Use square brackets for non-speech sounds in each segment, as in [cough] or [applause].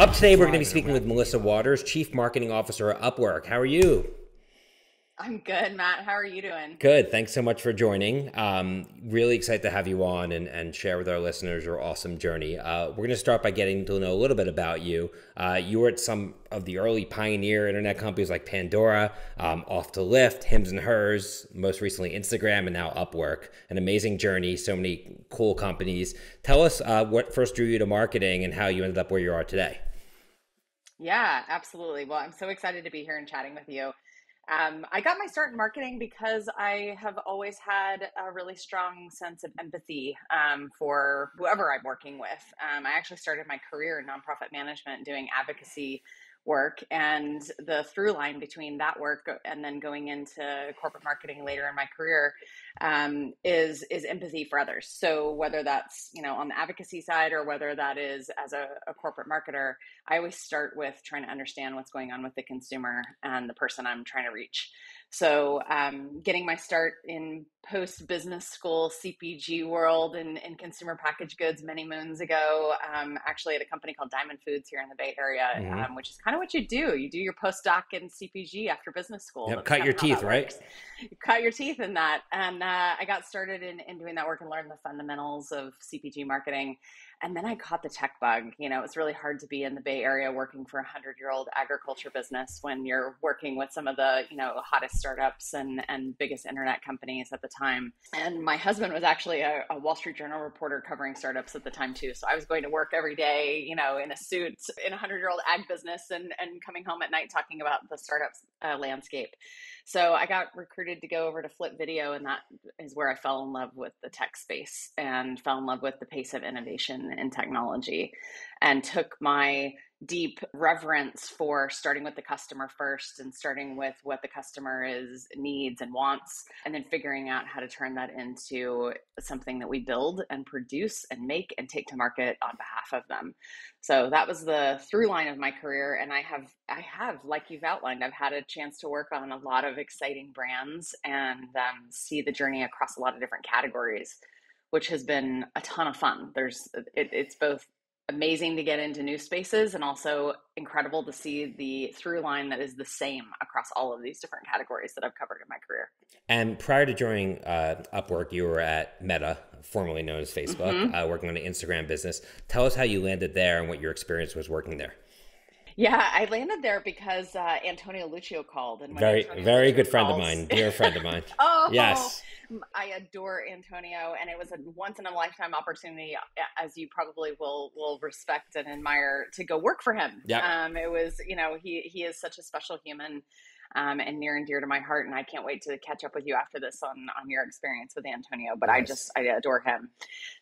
Up today, we're going to be speaking with Melissa Waters, Chief Marketing Officer at Upwork. How are you? I'm good, Matt. How are you doing? Good. Thanks so much for joining. Um, really excited to have you on and, and share with our listeners your awesome journey. Uh, we're going to start by getting to know a little bit about you. Uh, you were at some of the early pioneer internet companies like Pandora, um, Off to Lyft, Hims and Hers, most recently Instagram, and now Upwork. An amazing journey, so many cool companies. Tell us uh, what first drew you to marketing and how you ended up where you are today. Yeah, absolutely. Well, I'm so excited to be here and chatting with you. Um, I got my start in marketing because I have always had a really strong sense of empathy um, for whoever I'm working with. Um, I actually started my career in nonprofit management doing advocacy work and the through line between that work and then going into corporate marketing later in my career um, is is empathy for others so whether that's you know on the advocacy side or whether that is as a, a corporate marketer i always start with trying to understand what's going on with the consumer and the person i'm trying to reach so, um, getting my start in post business school CPG world and, and, consumer packaged goods many moons ago, um, actually at a company called Diamond Foods here in the Bay Area, mm-hmm. um, which is kind of what you do. You do your postdoc in CPG after business school. Yep, cut your teeth, right? You cut your teeth in that. And uh, I got started in, in doing that work and learned the fundamentals of CPG marketing. And then I caught the tech bug. You know, it's really hard to be in the Bay Area working for a hundred year old agriculture business when you're working with some of the, you know, hottest startups and, and biggest internet companies at the time. And my husband was actually a, a Wall Street Journal reporter covering startups at the time too. So I was going to work every day, you know, in a suit in a hundred year old ag business and, and coming home at night talking about the startups uh, landscape. So I got recruited to go over to Flip Video, and that is where I fell in love with the tech space and fell in love with the pace of innovation in technology and took my deep reverence for starting with the customer first and starting with what the customer is needs and wants and then figuring out how to turn that into something that we build and produce and make and take to market on behalf of them. So that was the through line of my career and i have i have like you've outlined i've had a chance to work on a lot of exciting brands and um, see the journey across a lot of different categories which has been a ton of fun. There's it, it's both amazing to get into new spaces and also incredible to see the through line that is the same across all of these different categories that I've covered in my career. And prior to joining uh, Upwork, you were at Meta, formerly known as Facebook, mm-hmm. uh, working on an Instagram business. Tell us how you landed there and what your experience was working there. Yeah, I landed there because uh, Antonio Lucio called, and very, Antonio very Lucio good friend of mine, dear friend of mine. [laughs] oh, yes, I adore Antonio, and it was a once in a lifetime opportunity, as you probably will will respect and admire, to go work for him. Yeah, um, it was you know he he is such a special human um, and near and dear to my heart. And I can't wait to catch up with you after this on on your experience with Antonio. But I just I adore him.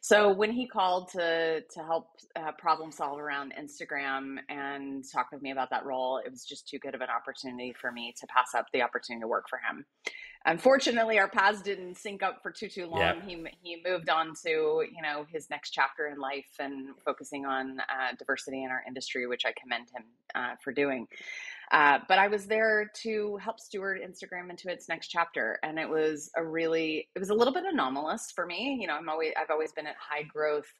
So when he called to to help uh, problem solve around Instagram and talk with me about that role, it was just too good of an opportunity for me to pass up the opportunity to work for him. Unfortunately, our paths didn't sync up for too too long. Yeah. He he moved on to you know his next chapter in life and focusing on uh, diversity in our industry, which I commend him uh, for doing. Uh, but I was there to help steward Instagram into its next chapter, and it was a really, it was a little bit anomalous for me. You know, I'm always, I've always been at high growth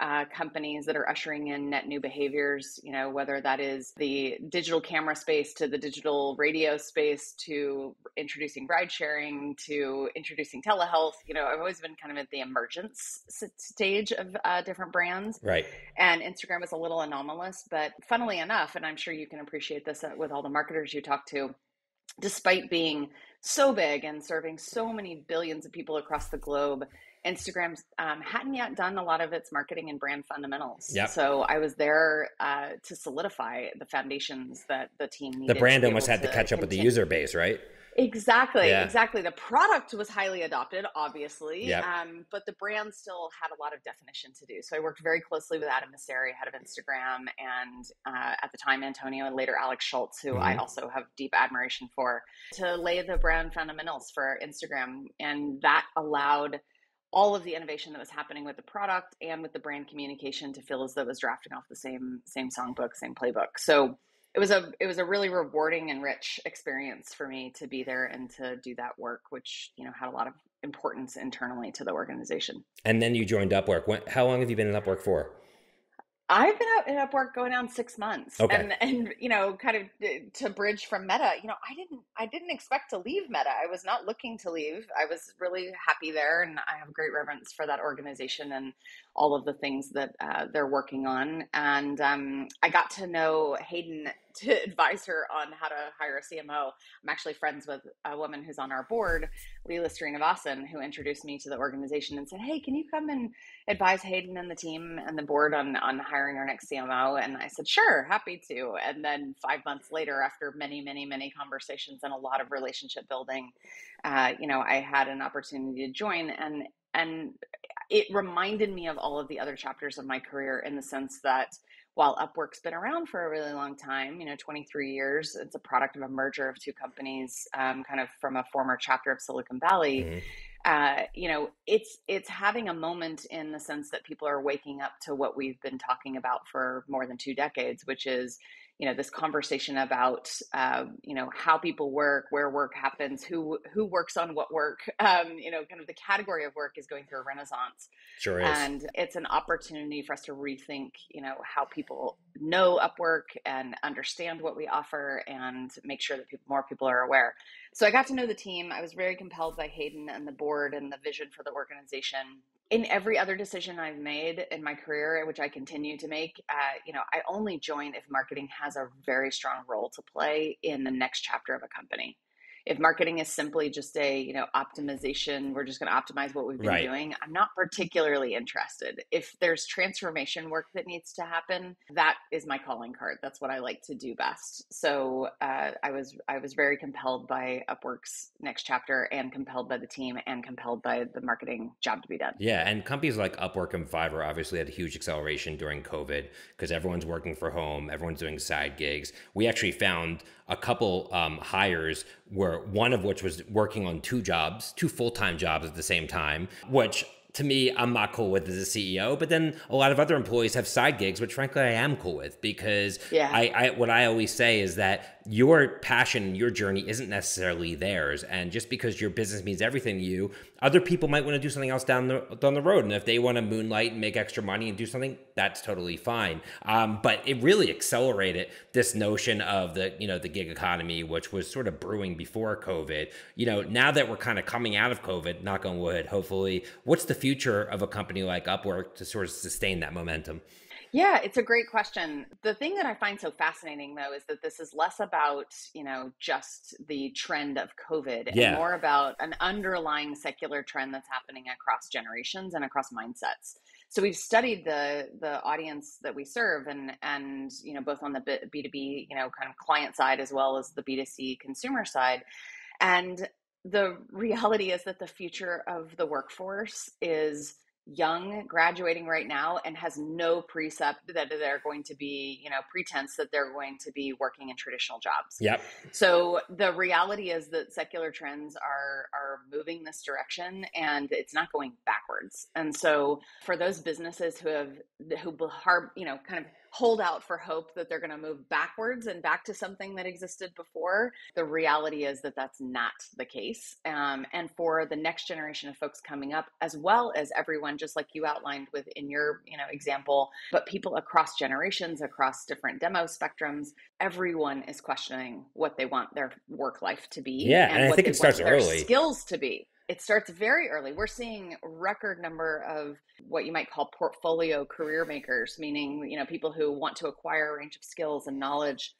uh, companies that are ushering in net new behaviors, you know, whether that is the digital camera space to the digital radio space to introducing ride sharing to introducing telehealth. You know, I've always been kind of at the emergence stage of uh, different brands. Right. And Instagram was a little anomalous, but funnily enough, and I'm sure you can appreciate this uh, with all the marketers you talk to, despite being so big and serving so many billions of people across the globe Instagram um, hadn't yet done a lot of its marketing and brand fundamentals. Yep. So I was there uh, to solidify the foundations that the team needed. The brand almost had to, catch up with the user base, right? Exactly, yeah. exactly. The product was highly adopted, obviously, yep. um, but the brand still had a lot of definition to do. So I worked very closely with Adam Mosseri, head of Instagram, and uh, at the time Antonio, and later Alex Schultz, who mm-hmm. I also have deep admiration for, to lay the brand fundamentals for Instagram, and that allowed all of the innovation that was happening with the product and with the brand communication to feel as though it was drafting off the same same songbook, same playbook. So it was a it was a really rewarding and rich experience for me to be there and to do that work, which you know had a lot of importance internally to the organization. And then you joined Upwork. When, how long have you been in Upwork for? I've been out in Upwork going on six months, okay. and and you know, kind of to bridge from Meta. You know, I didn't I didn't expect to leave Meta. I was not looking to leave. I was really happy there, and I have great reverence for that organization and all of the things that uh, they're working on. And um, I got to know Hayden [laughs] to advise her on how to hire a CMO. I'm actually friends with a woman who's on our board, Leela Srinivasan, who introduced me to the organization and said, "Hey, can you come and advise Hayden and the team and the board on on hiring our next CMO?" And I said, "Sure, happy to." And then five months later, after many, many, many conversations and a lot of relationship building, uh, you know, I had an opportunity to join and and it reminded me of all of the other chapters of my career in the sense that while Upwork's been around for a really long time, you know, 23 years, it's a product of a merger of two companies, um, kind of from a former chapter of Silicon Valley. Mm-hmm. Uh, you know, it's it's having a moment in the sense that people are waking up to what we've been talking about for more than two decades, which is you know this conversation about uh, you know how people work where work happens who who works on what work [laughs] um, you know kind of the category of work is going through a renaissance. Sure is. and it's an opportunity for us to rethink you know how people know upwork and understand what we offer and make sure that people, more people are aware. So i got to know the team. I was very compelled by hayden and the board and the vision for the organization in every other decision I've made in my career, which I continue to make, uh, you know, I only join if marketing has a very strong role to play in the next chapter of a company if marketing is simply just a you know optimization we're just going to optimize what we've been right. doing i'm not particularly interested. If there's transformation work that needs to happen that is my calling card. That's what i like to do best. So uh, i was i was very compelled by upwork's next chapter and compelled by the team and compelled by the marketing job to be done. Yeah and companies like upwork and fiverr obviously had a huge acceleration during covid because everyone's working for home everyone's doing side gigs. We actually found a couple um, hires where one of which was working on two jobs, two full time jobs at the same time, which to me, I'm not cool with as a CEO. But then a lot of other employees have side gigs, which frankly I am cool with because yeah. I, I what I always say is that your passion, your journey isn't necessarily theirs. And just because your business means everything to you, other people might want to do something else down the down the road. And if they want to moonlight and make extra money and do something, that's totally fine. Um, but it really accelerated this notion of the you know the gig economy, which was sort of brewing before COVID. You know, now that we're kind of coming out of COVID, knock on wood, hopefully, what's the future of a company like Upwork to sort of sustain that momentum? Yeah, it's a great question. The thing that I find so fascinating though is that this is less about, you know, just the trend of COVID yeah. and more about an underlying secular trend that's happening across generations and across mindsets. So we've studied the the audience that we serve and and you know both on the B2B, you know, kind of client side as well as the B2C consumer side. And the reality is that the future of the workforce is young graduating right now and has no precept that they're going to be you know pretense that they're going to be working in traditional jobs. Yep. So the reality is that secular trends are are moving this direction and it's not going backwards. And so for those businesses who have who har you know kind of hold out for hope that they're going to move backwards and back to something that existed before. The reality is that that's not the case. Um, and for the next generation of folks coming up, as well as everyone, just like you outlined with in your you know example, but people across generations, across different demo spectrums, everyone is questioning what they want their work life to be. Yeah, and, and I think it starts early. Skills to be it starts very early. We're seeing record number of what you might call portfolio career makers, meaning, you know, people who want to acquire a range of skills and knowledge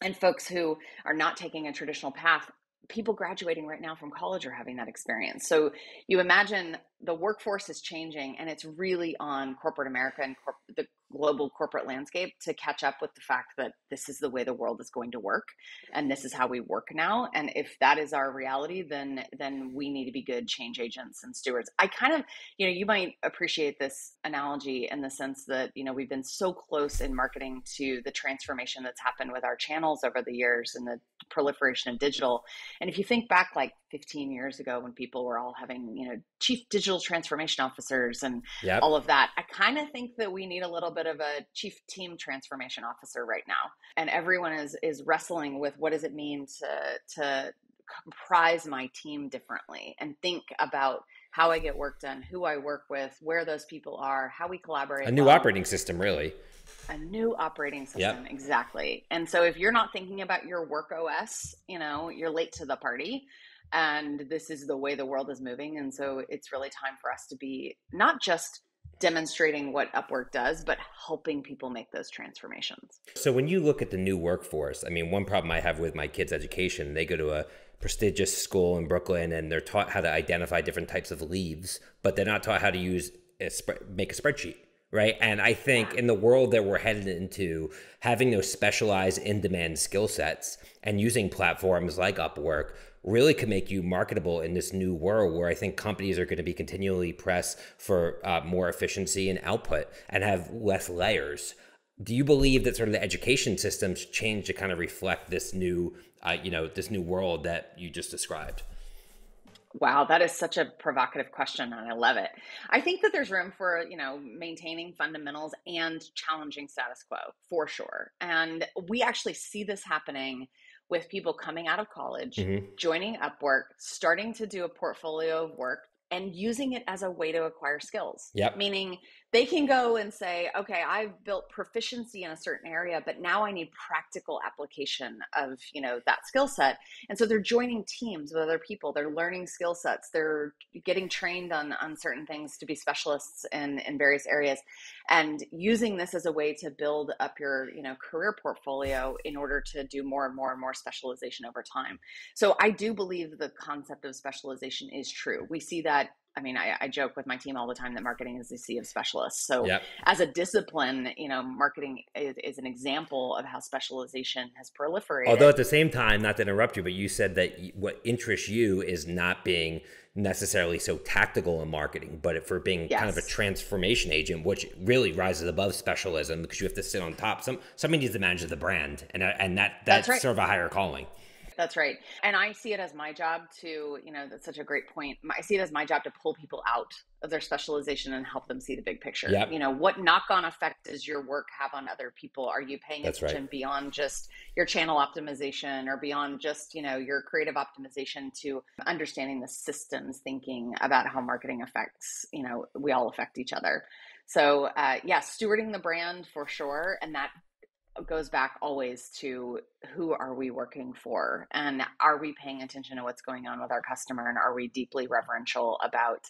and folks who are not taking a traditional path. People graduating right now from college are having that experience. So you imagine the workforce is changing and it's really on corporate America and corp- the global corporate landscape to catch up with the fact that this is the way the world is going to work and this is how we work now. And if that is our reality then then we need to be good change agents and stewards. I kind of you know you might appreciate this analogy in the sense that you know we've been so close in marketing to the transformation that's happened with our channels over the years and the proliferation of digital. And if you think back like 15 years ago when people were all having you know chief digital transformation officers and yep. all of that i kind of think that we need a little bit of a chief team transformation officer right now and everyone is is wrestling with what does it mean to to comprise my team differently and think about how I get work done, who I work with, where those people are, how we collaborate. A new well. operating system, really. A new operating system, yep. exactly. And so if you're not thinking about your work OS, you know, you're late to the party. And this is the way the world is moving. And so it's really time for us to be not just demonstrating what Upwork does, but helping people make those transformations. So when you look at the new workforce, I mean, one problem I have with my kids' education, they go to a prestigious school in Brooklyn and they're taught how to identify different types of leaves, but they're not taught how to use a make a spreadsheet. Right. And I think in the world that we're headed into, having those specialized in demand skill sets and using platforms like Upwork really could make you marketable in this new world where I think companies are going to be continually pressed for uh, more efficiency and output and have less layers. Do you believe that sort of the education systems change to kind of reflect this new uh, you know this new world that you just described? Wow, that is such a provocative question, and I love it. I think that there's room for you know maintaining fundamentals and challenging status quo for sure, and we actually see this happening with people coming out of college, mm-hmm. joining Upwork, starting to do a portfolio of work, and using it as a way to acquire skills. Yep. Meaning they can go and say, okay, I've built proficiency in a certain area, but now I need practical application of, you know, that skill set. And so they're joining teams with other people. They're learning skill sets. They're getting trained on, on certain things to be specialists in, in various areas and using this as a way to build up your, you know, career portfolio in order to do more and more and more specialization over time. So I do believe the concept of specialization is true. We see that I mean, I, I, joke with my team all the time that marketing is a sea of specialists. So, yep. as a discipline, you know, marketing is, is, an example of how specialization has proliferated. Although at the same time, not to interrupt you, but you said that what interests you is not being necessarily so tactical in marketing, but for being yes. kind of a transformation agent, which really rises above specialism because you have to sit on top. Some somebody needs to manage the brand, and uh, and that that's, that's right. sort of a higher calling. That's right. And I see it as my job to, you know, that's such a great point. I see it as my job to pull people out of their specialization and help them see the big picture. Yep. You know, what knock on effect does your work have on other people? Are you paying that's attention right. beyond just your channel optimization or beyond just, you know, your creative optimization to understanding the systems thinking about how marketing affects, you know, we all affect each other. So, uh, yeah, stewarding the brand for sure. And that goes back always to who are we working for and are we paying attention to what's going on with our customer and are we deeply reverential about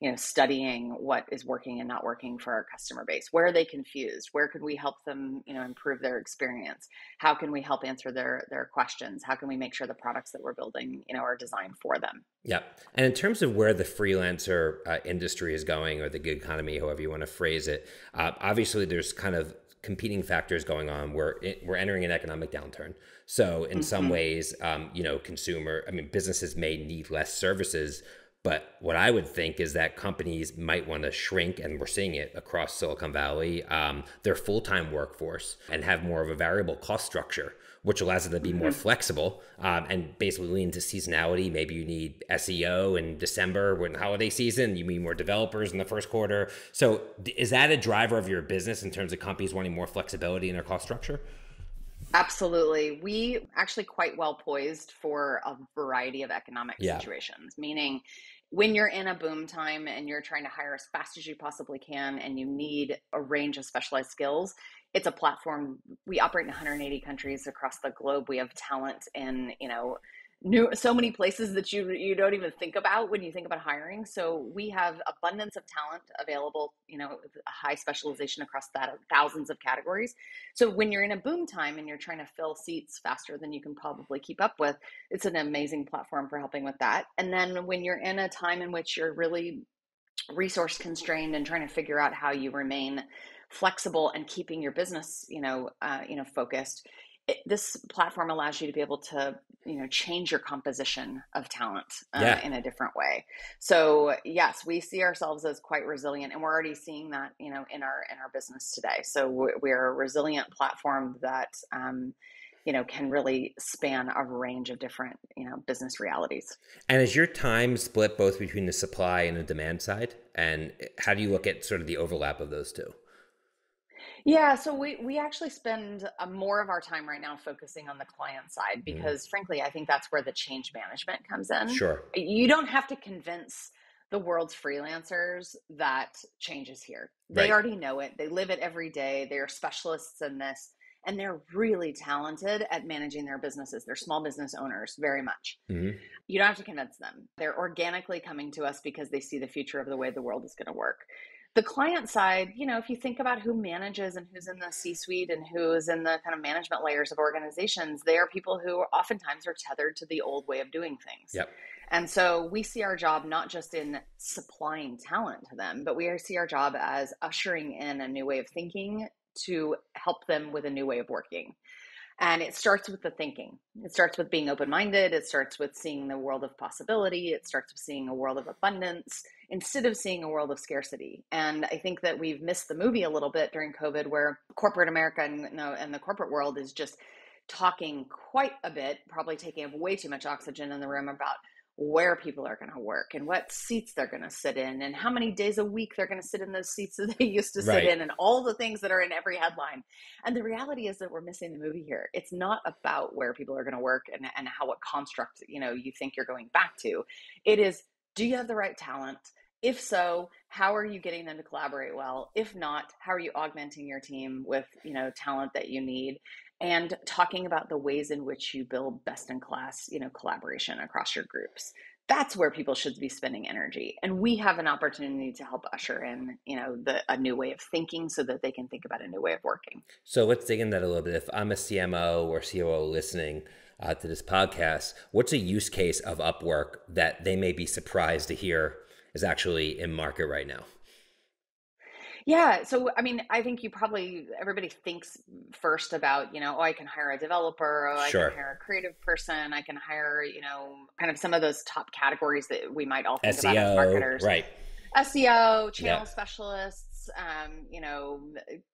you know studying what is working and not working for our customer base? Where are they confused? Where could we help them you know improve their experience? How can we help answer their their questions? How can we make sure the products that we're building you know are designed for them? Yeah. And in terms of where the freelancer uh, industry is going or the gig economy however you want to phrase it uh, obviously there's kind of competing factors going on. We're we're entering an economic downturn. So in mm-hmm. some ways, um, you know, consumer, I mean, businesses may need less services. But what I would think is that companies might want to shrink, and we're seeing it across Silicon Valley, um, their full time workforce and have more of a variable cost structure which allows it to be more mm-hmm. flexible um, and basically lean to seasonality. Maybe you need SEO in December when holiday season. You need more developers in the first quarter. So is that a driver of your business in terms of companies wanting more flexibility in their cost structure? Absolutely. We actually quite well poised for a variety of economic yeah. situations, meaning when you're in a boom time and you're trying to hire as fast as you possibly can and you need a range of specialized skills, it's a platform. We operate in 180 countries across the globe. We have talent in, you know, new so many places that you you don't even think about when you think about hiring so we have abundance of talent available you know high specialization across that thousands of categories so when you're in a boom time and you're trying to fill seats faster than you can probably keep up with it's an amazing platform for helping with that and then when you're in a time in which you're really resource constrained and trying to figure out how you remain flexible and keeping your business you know uh, you know focused it, this platform allows you to be able to you know change your composition of talent uh, yeah. in a different way. So yes we see ourselves as quite resilient and we're already seeing that you know in our in our business today. So we're a resilient platform that um, you know can really span a range of different you know business realities. And is your time split both between the supply and the demand side? And how do you look at sort of the overlap of those two yeah, so we we actually spend uh, more of our time right now focusing on the client side mm-hmm. because, mm. frankly, I think that's where the change management comes in. Sure, you don't have to convince the world's freelancers that change is here. They right. already know it. They live it every day. They are specialists in this and they're really talented at managing their businesses. They're small business owners, very much. Mm-hmm. You don't have to convince them. They're organically coming to us because they see the future of the way the world is going to work. The client side, you know, if you think about who manages and who's in the C suite and who's in the kind of management layers of organizations, they are people who oftentimes are tethered to the old way of doing things. Yep. And so we see our job not just in supplying talent to them, but we see our job as ushering in a new way of thinking to help them with a new way of working. And it starts with the thinking. It starts with being open minded. It starts with seeing the world of possibility. It starts with seeing a world of abundance instead of seeing a world of scarcity. And I think that we've missed the movie a little bit during COVID, where corporate America and, and the corporate world is just talking quite a bit, probably taking up way too much oxygen in the room about where people are going to work and what seats they're going to sit in and how many days a week they're going to sit in those seats that they used to sit in and all the things that are in every headline. And the reality is that we're missing the movie here. It's not about where people are going to work and, and how what construct, you know, you think you're going back to. It is do you have the right talent? If so, how are you getting them to collaborate well? If not, how are you augmenting your team with, you know, talent that you need? and talking about the ways in which you build best in class you know collaboration across your groups that's where people should be spending energy and we have an opportunity to help usher in you know the a new way of thinking so that they can think about a new way of working so let's dig in that a little bit if i'm a cmo or coo listening uh, to this podcast what's a use case of upwork that they may be surprised to hear is actually in market right now yeah. So, I mean, I think you probably, everybody thinks first about, you know, oh, I can hire a developer, oh, I sure. can hire a creative person, I can hire, you know, kind of some of those top categories that we might all think SEO, about as marketers. Right. SEO, channel yeah. specialists, um, you know,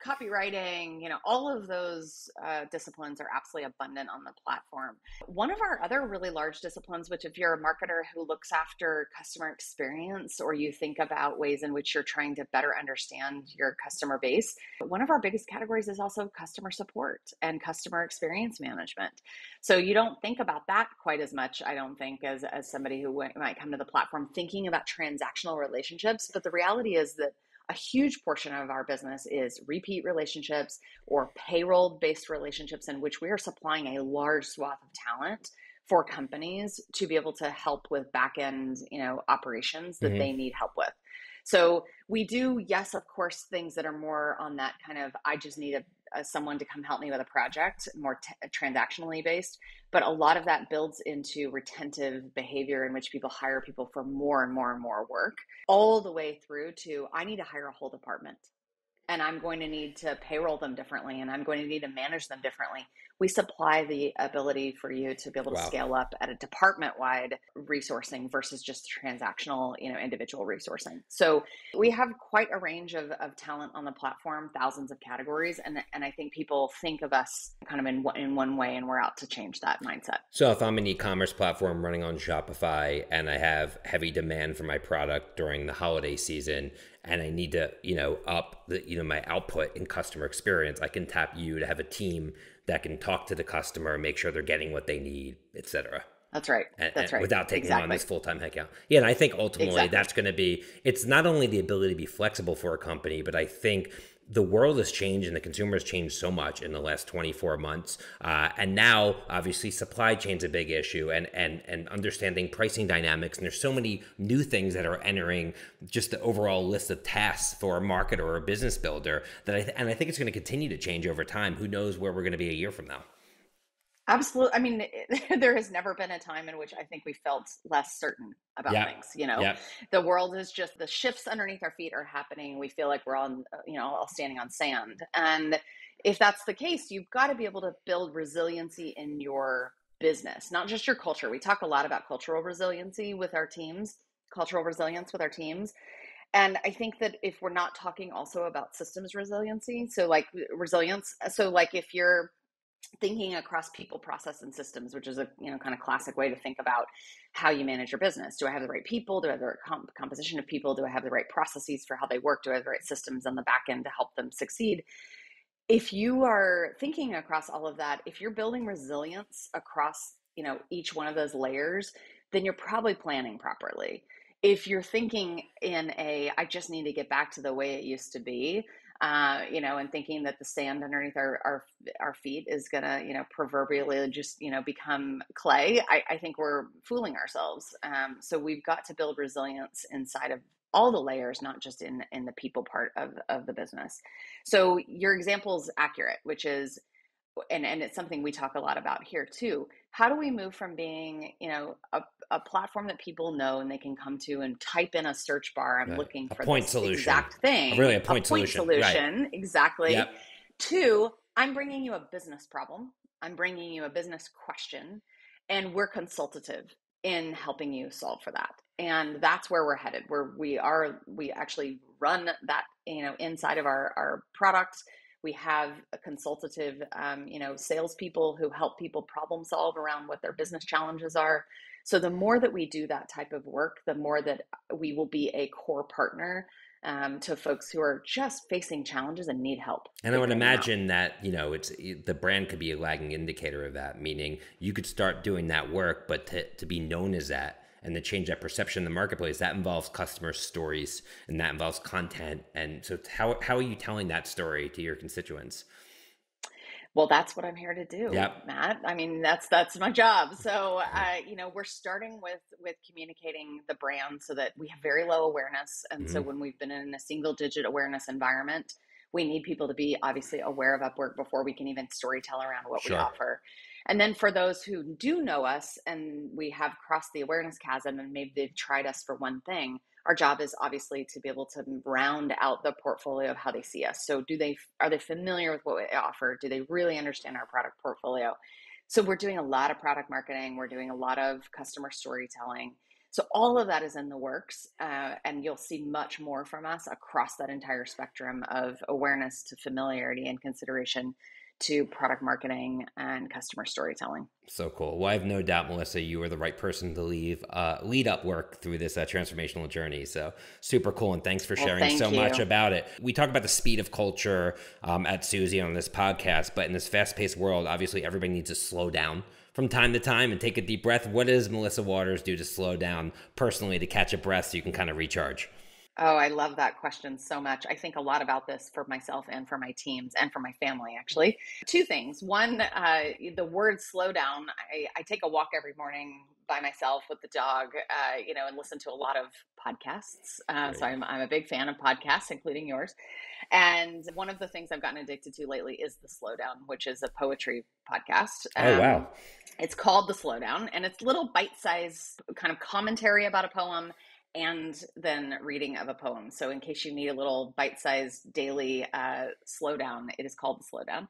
copywriting, you know, all of those uh, disciplines are absolutely abundant on the platform. One of our other really large disciplines, which if you're a marketer who looks after customer experience or you think about ways in which you're trying to better understand your customer base, one of our biggest categories is also customer support and customer experience management. So you don't think about that quite as much, I don't think, as, as somebody who might come to the platform thinking about transactional relationships. But the reality is that a huge portion of our business is repeat relationships or payroll based relationships in which we are supplying a large swath of talent for companies to be able to help with back end you know operations that mm-hmm. they need help with so we do yes of course things that are more on that kind of i just need a, a someone to come help me with a project more t- uh, transactionally based but a lot of that builds into retentive behavior in which people hire people for more and more and more work all the way through to i need to hire a whole department and i'm going to need to payroll them differently and i'm going to need to manage them differently we supply the ability for you to be able to wow. scale up at a department wide resourcing versus just transactional, you know, individual resourcing. So we have quite a range of, of talent on the platform, thousands of categories. And, and I think people think of us kind of in, in one way and we're out to change that mindset. So if I'm an e-commerce platform running on Shopify and I have heavy demand for my product during the holiday season and I need to, you know, up the, you know, my output in customer experience, I can tap you to have a team that can talk to the customer, and make sure they're getting what they need, etc. That's right. And, that's right. Without taking exactly. on this full time headcount. Yeah, and I think ultimately exactly. that's going to be. It's not only the ability to be flexible for a company, but I think the world has changed and the consumer has changed so much in the last 24 months uh, and now obviously supply chain's a big issue and and and understanding pricing dynamics and there's so many new things that are entering just the overall list of tasks for a marketer or a business builder that I and I think it's going to continue to change over time. Who knows where we're going to be a year from now Absolutely. I mean, it, [laughs] there has never been a time in which I think we felt less certain about yep. things. You know, yep. the world is just the shifts underneath our feet are happening. We feel like we're on, uh, you know, all standing on sand. And if that's the case, you've got to be able to build resiliency in your business, not just your culture. We talk a lot about cultural resiliency with our teams, cultural resilience with our teams. And I think that if we're not talking also about systems resiliency, so like resilience, so like if you're thinking across people process and systems which is a you know kind of classic way to think about how you manage your business. Do i have the right people? Do i have the right comp- composition of people? Do i have the right processes for how they work? Do i have the right systems on the back end to help them succeed? If you are thinking across all of that if you're building resilience across you know each one of those layers then you're probably planning properly. If you're thinking in a, I just need to get back to the way it used to be, uh, you know, and thinking that the sand underneath our our, our feet is gonna, you know, proverbially just, you know, become clay. I, I think we're fooling ourselves. Um, so we've got to build resilience inside of all the layers, not just in in the people part of of the business. So your example is accurate, which is and and it's something we talk a lot about here too. How do we move from being, you know, a, a platform that people know and they can come to and type in a search bar, I'm right. looking for a point this solution. exact thing, really a point, a point solution, solution. Right. exactly. Yep. Two, I'm bringing you a business problem. I'm bringing you a business question, and we're consultative in helping you solve for that. And that's where we're headed. Where we are, we actually run that, you know, inside of our our products we have a consultative, um, you know, salespeople who help people problem solve around what their business challenges are. So the more that we do that type of work, the more that we will be a core partner um, to folks who are just facing challenges and need help. And I would imagine that you know it's the brand could be a lagging indicator of that, meaning you could start doing that work, but to, to be known as that and to change that perception in the marketplace that involves customer stories and that involves content and so how, how are you telling that story to your constituents well that's what i'm here to do yep. matt i mean that's that's my job [laughs] so uh, you know we're starting with with communicating the brand so that we have very low awareness and mm-hmm. so when we've been in a single digit awareness environment we need people to be obviously aware of upwork before we can even storytell around what sure. we offer and then for those who do know us and we have crossed the awareness chasm and maybe they've tried us for one thing, our job is obviously to be able to round out the portfolio of how they see us. So do they are they familiar with what we offer? Do they really understand our product portfolio? So we're doing a lot of product marketing, we're doing a lot of customer storytelling. So all of that is in the works, uh, and you'll see much more from us across that entire spectrum of awareness to familiarity and consideration to product marketing and customer storytelling. So cool. Well, I have no doubt, Melissa, you are the right person to leave uh, lead Upwork through this uh, transformational journey. So super cool, and thanks for sharing well, so you. much about it. We talk about the speed of culture um, at Suzy on this podcast, but in this fast-paced world, obviously everybody needs to slow down from time to time and take a deep breath. What does Melissa Waters do to slow down personally to catch a breath so you can kind of recharge? Oh, I love that question so much. I think a lot about this for myself and for my teams and for my family, actually. Two things. One, uh, the word slow down. I, I, take a walk every morning by myself with the dog, uh, you know, and listen to a lot of podcasts. Uh, so I'm, I'm a big fan of podcasts, including yours. And one of the things I've gotten addicted to lately is the Slowdown, which is a poetry podcast. Um, oh, wow. It's called The Slowdown, and it's little bite sized kind of commentary about a poem and then reading of a poem. So, in case you need a little bite sized daily uh, slowdown, it is called the slowdown.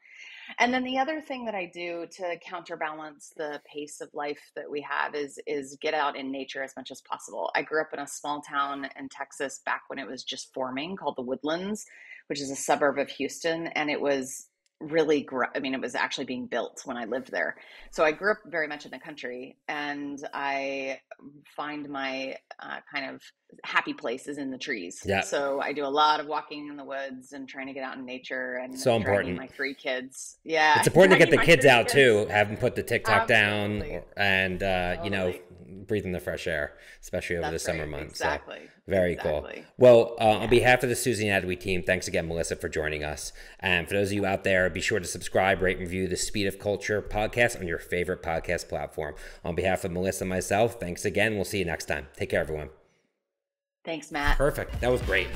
And then the other thing that I do to counterbalance the pace of life that we have is is get out in nature as much as possible. I grew up in a small town in Texas back when it was just forming called the Woodlands, which is a suburb of Houston, and it was really gr- i mean it was actually being built when i lived there so i grew up very much in the country and i find my uh, kind of happy places in the trees yeah. so i do a lot of walking in the woods and trying to get out in nature and so important my three kids yeah it's important to get the kids out kids. too have them put the tiktok Absolutely. down and uh, totally. you know breathing the fresh air, especially over That's the summer months. Exactly. So, very exactly. cool. Well, uh, yeah. on behalf of the Suzy Nadawi team, thanks again, Melissa, for joining us. And for those of you out there, be sure to subscribe, rate, and review the Speed of Culture podcast on your favorite podcast platform. On behalf of Melissa and myself, thanks again. We'll see you next time. Take care, everyone. Thanks, Matt. Perfect. That was great.